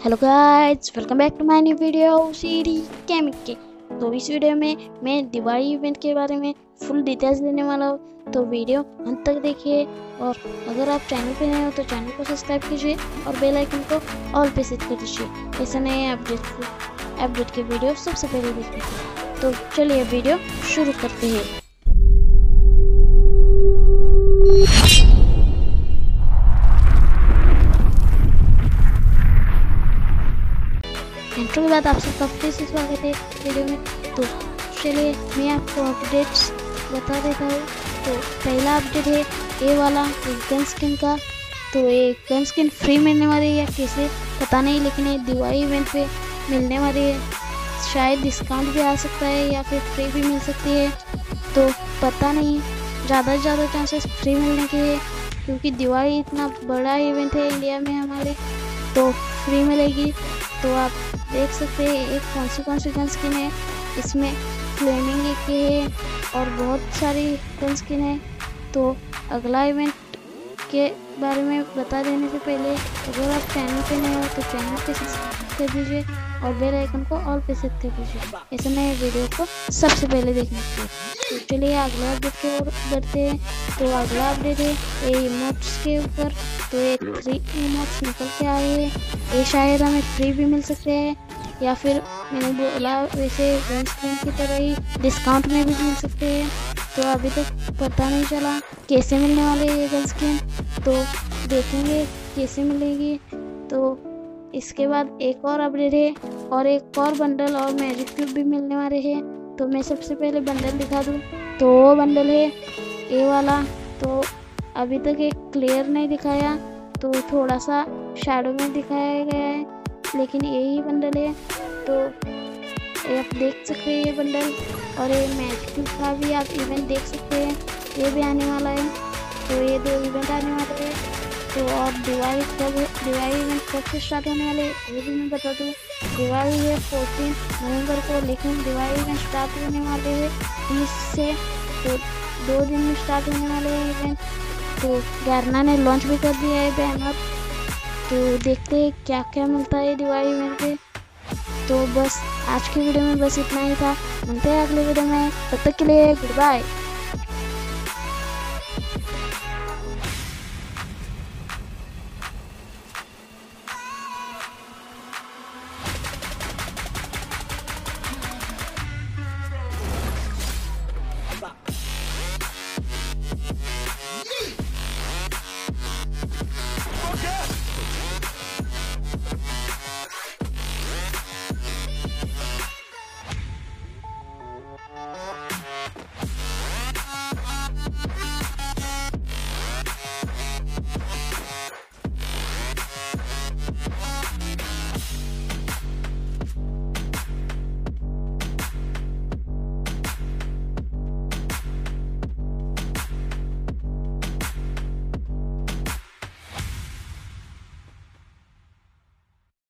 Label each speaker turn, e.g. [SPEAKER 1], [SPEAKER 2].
[SPEAKER 1] Hello guys welcome back to my new video CD gaming के। तो इस video में मैं दिवाली इवेंट के बारे में फुल डिटेल्स देने वाला हूँ। तो वीडियो अंत तक देखिए और अगर आप चैनल पे नए हो तो चैनल को सब्सक्राइब कीजिए और बेल आइकन को ऑल पे सेट कर दीजिए। ऐसे नए अपडेट अपडेट के वीडियो सबसे पहले देखने के तो चलिए वीडियो शुरू करते हैं। के बाद आप सबका फिर से स्वागत है वीडियो में तो चलिए मैं आपको अपडेट्स बता देता हूँ तो पहला अपडेट है ये वाला गन स्किन का तो ये गन स्किन फ्री मिलने वाली है कैसे पता नहीं लेकिन ये दिवाली इवेंट पे मिलने वाली है शायद डिस्काउंट भी आ सकता है या फिर फ्री भी मिल सकती है तो पता नहीं ज़्यादा से ज़्यादा चांसेस फ्री मिलने के है क्योंकि दिवाली इतना बड़ा इवेंट है इंडिया में हमारे तो फ्री मिलेगी तो आप देख सकते हैं, एक कौन सी कौन सी गन स्किन है। इसमें फ्लेमिंग एक है और बहुत सारी गन स्किन है। तो अगला इवेंट के बारे में बता देने से पहले, अगर आप चैनल पे नए हो तो चैनल पे सब्सक्राइब कर दीजिए और बेल आइकन को ऑल पे सेट कर दीजिए। ऐसे नए वीडियो को सबसे पहले देखने के लिए। तो चलिए अगला अपडेट की ओर बढ़ते हैं। तो अगला अपडेट है ये इमोट्स के ऊपर। तो ये थ्री इमोट्स निकल के आए हैं। ये शायद हमें फ्री भी मिल सकते हैं, या फिर मैंने बोला वैसे की तरह ही डिस्काउंट में भी मिल सकते हैं। तो अभी तक पता नहीं चला कैसे मिलने वाले ये गन स्किन तो देखेंगे कैसे मिलेगी। तो इसके बाद एक और अपडेट है और एक और बंडल और मैजिक क्यूब भी मिलने वाले हैं। तो मैं सबसे पहले बंडल दिखा दूँ। तो वो बंडल है ए वाला। तो अभी तक एक क्लियर नहीं दिखाया। तो थोड़ा सा शेडो में दिखाया गया है। लेकिन यही बंडल है। तो आप देख सकते हैं ये बंडल और ये मैच का भी, आप इवेंट देख सकते हैं। ये भी आने वाला है। तो ये दो इवेंट आने वाले हैं। तो और दिवाली कब दिवाली इवेंट कब से स्टार्ट होने वाले ये भी मैं बता दूँ। दिवाली है फोर्टीन नवंबर को, लेकिन दिवाली इवेंट स्टार्ट होने वाले है बीस से तो दो दिन में स्टार्ट होने वाले हैं इवेंट तो गैरना ने लॉन्च भी कर दिया है बैनर तो देखते हैं क्या क्या मिलता है दिवाली इवेंट पे। तो बस, आज की वीडियो में बस इतना ही था। मिलते हैं अगले वीडियो में। तब तक के लिए गुड बाय